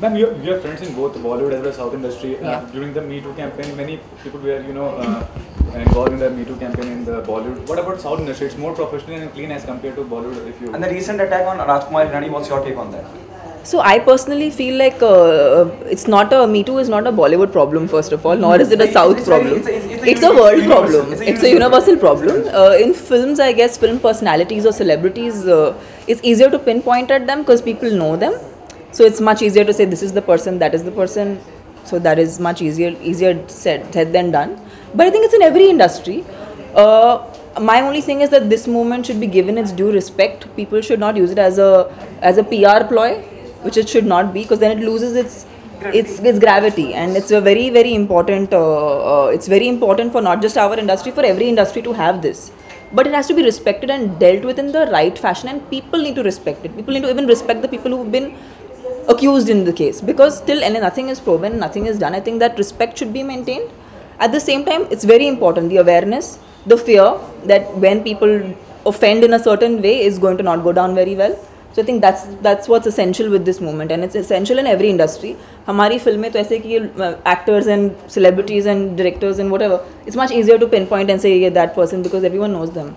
Ma'am, you, you have friends in both Bollywood as well as South industry. Uh, during the Me Too campaign, many people were, you know, uh, involved in the Me Too campaign in the Bollywood. What about South industry? It's more professional and clean as compared to Bollywood. If you And the recent attack on Rajkumar Hirani, what's your take on that? So I personally feel like uh, it's not a Me Too is not a Bollywood problem first of all, nor is it a South problem. it's a- it's a It's a world problem. it's a universal universal problem. Uh, in films, I guess film personalities or celebrities, uh, it's easier to pinpoint at them because people know them. So it's much easier to say this is the person, that is the person. So that is much easier easier said, said than done. But I think it's in every industry. Uh, my only thing is that this movement should be given its due respect. People should not use it as a as a PR ploy, which it should not be, because then it loses its its its gravity, and it's a very very important. Uh, uh, it's very important for not just our industry, for every industry to have this. But it has to be respected and dealt with in the right fashion, and people need to respect it. People need to even respect the people who've been accused in the case because till and nothing is proven, nothing is done. I think that respect should be maintained. At the same time, it's very important the awareness, the fear that when people offend in a certain way is going to not go down very well. So I think that's that's what's essential with this movement, and it's essential in every industry. हमारी फिल्में तो ऐसे कि actors and celebrities and directors and whatever, it's much easier to pinpoint and say yeah, that person because everyone knows them.